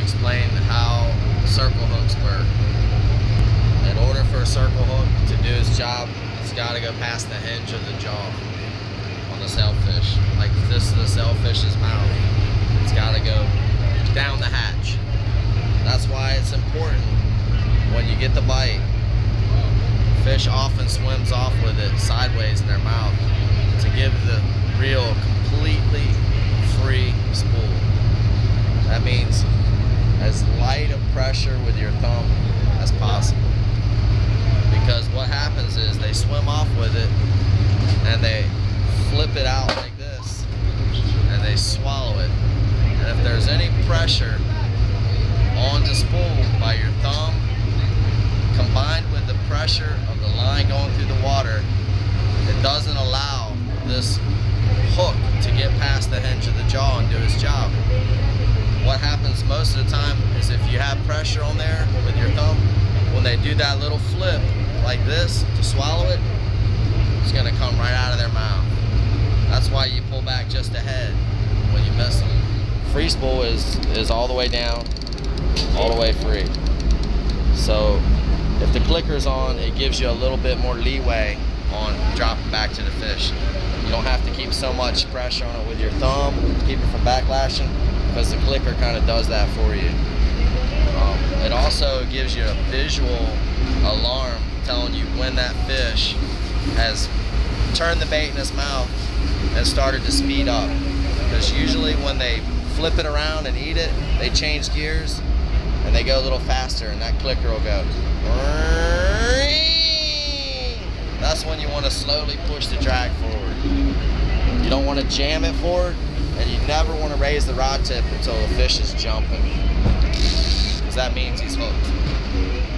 explain how circle hooks work. In order for a circle hook to do its job, it's got to go past the hinge of the jaw on the sailfish. Like this is the sailfish's mouth, it's got to go down the hatch. That's why it's important when you get the bite. Fish often swims off with it sideways in their mouth to give the reel completely free spool. That means as light of pressure with your thumb as possible. Because what happens is they swim off with it and they flip it out like this and they swallow it. And if there's any pressure on the spool by your thumb combined with the pressure of the line going through the water, it doesn't allow this hook to get past the hinge of the jaw and do its job what happens most of the time is if you have pressure on there with your thumb, when they do that little flip like this to swallow it, it's gonna come right out of their mouth. That's why you pull back just ahead when you miss them. Free spool is, is all the way down, all the way free. So if the clicker's on, it gives you a little bit more leeway on dropping back to the fish. You don't have to keep so much pressure on it with your thumb, keep it from backlashing because the clicker kind of does that for you. Um, it also gives you a visual alarm telling you when that fish has turned the bait in its mouth and started to speed up. Because usually when they flip it around and eat it, they change gears and they go a little faster and that clicker will go. That's when you want to slowly push the drag forward. You don't want to jam it forward and you never want to raise the rod tip until the fish is jumping. Because that means he's hooked.